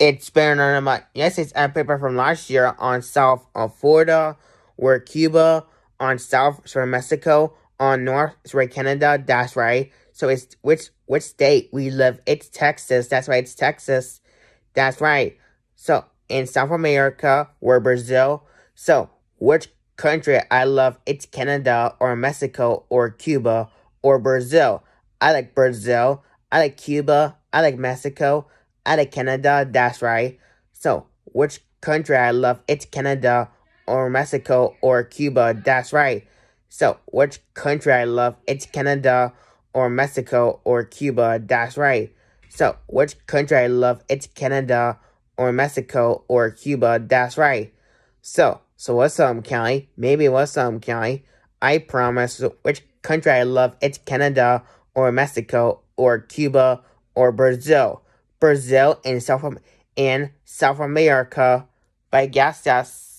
It's better than my yes, it's a paper from last year on South of Florida, where Cuba, on South for Mexico, on North for Canada. That's right. So it's which which state we live? It's Texas. That's right. It's Texas. That's right. So in South America, we're Brazil. So which country I love? It's Canada or Mexico or Cuba or Brazil. I like Brazil. I like Cuba. I like Mexico. I of Canada. That's right. So which country I love? It's Canada or Mexico or Cuba. That's right. So which country I love? It's Canada or Mexico or Cuba. That's right. So which country I love? It's Canada or Mexico or Cuba. That's right. So, so what's up, Kelly? Maybe what's up, Kelly? I promise which country I love. It's Canada or Mexico or Cuba or Brazil. Brazil and South in South America. by yes, yes.